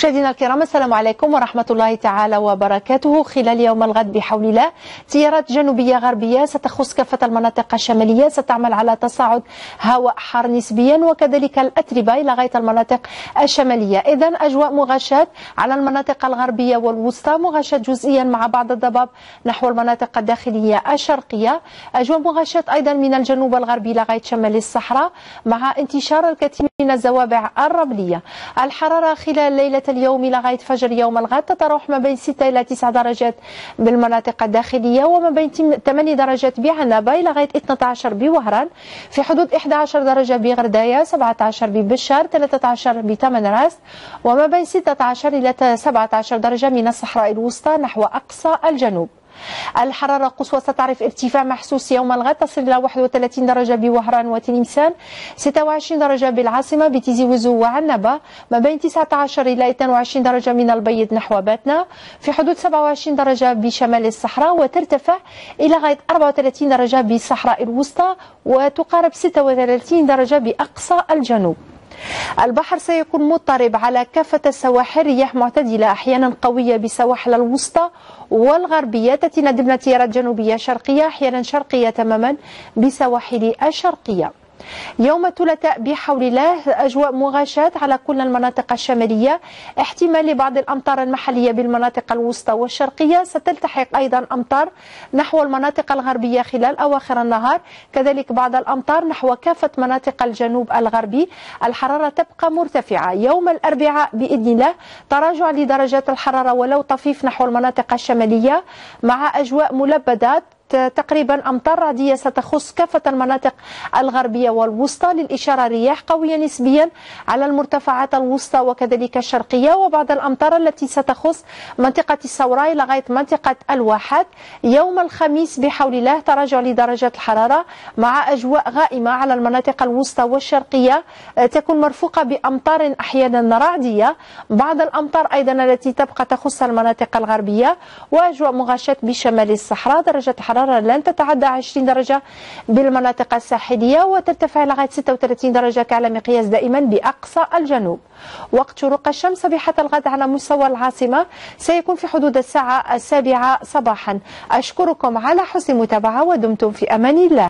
مشاهدينا الكرام السلام عليكم ورحمة الله تعالى وبركاته. خلال يوم الغد بحول الله تيارات جنوبية غربية ستخص كافة المناطق الشمالية ستعمل على تصاعد هواء حار نسبيا وكذلك الأتربة إلى غاية المناطق الشمالية. إذا أجواء مغاشاة على المناطق الغربية والوسطى مغاشاة جزئيا مع بعض الضباب نحو المناطق الداخلية الشرقية. أجواء مغاشاة أيضا من الجنوب الغربي لغاية شمال الصحراء مع انتشار الكثير من الزوابع الرملية. الحرارة خلال ليلة اليوم لغاية فجر يوم الغد تتراوح ما بين 6 إلى 9 درجات بالمناطق الداخلية وما بين 8 درجات بعنابة إلى غاية 12 بوهران. في حدود 11 درجة بغرداية 17 ببشار 13 بتمن راس وما بين 16 إلى 17 درجة من الصحراء الوسطى نحو أقصى الجنوب. الحرارة القصوى ستعرف ارتفاع محسوس يوم الغد تصل إلى 31 درجة بوهران وتلمسان 26 درجة بالعاصمة بتيزي وزو وعنبة ما بين 19 إلى 22 درجة من البيض نحو باتنا في حدود 27 درجة بشمال الصحراء وترتفع إلى غاية 34 درجة بالصحراء الوسطى وتقارب 36 درجة بأقصى الجنوب. البحر سيكون مضطرب على كافة السواحل رياح معتدلة أحيانا قوية بسواحل الوسطى والغربية. تأتي ضمن تيارات جنوبية شرقية أحيانا شرقية تماما بسواحل الشرقية. يوم الثلاثاء بحول الله أجواء مغاشاة على كل المناطق الشمالية. احتمال لبعض الأمطار المحلية بالمناطق الوسطى والشرقية. ستلتحق أيضا أمطار نحو المناطق الغربية خلال أواخر النهار. كذلك بعض الأمطار نحو كافة مناطق الجنوب الغربي. الحرارة تبقى مرتفعة. يوم الأربعاء بإذن الله تراجع لدرجات الحرارة ولو طفيف نحو المناطق الشمالية مع أجواء ملبدات. تقريبا أمطار رعدية ستخص كافة المناطق الغربية والوسطى للإشارة رياح قوية نسبيا على المرتفعات الوسطى وكذلك الشرقية وبعض الأمطار التي ستخص منطقة السوراء لغاية منطقة الواحات. يوم الخميس بحول الله تراجع لدرجة الحرارة مع أجواء غائمة على المناطق الوسطى والشرقية. تكون مرفوقة بأمطار أحيانا رعدية. بعض الأمطار أيضا التي تبقى تخص المناطق الغربية وأجواء مغاشاة بشمال الصحراء. درجة الحرارة الحرارة لن تتعدى 20 درجة بالمناطق الساحلية وترتفع لغاية 36 درجة كعلى مقياس دائما بأقصى الجنوب. وقت شروق الشمس صبيحة الغد على مستوى العاصمة سيكون في حدود الساعة السابعة صباحا. أشكركم على حسن المتابعة ودمتم في أمان الله.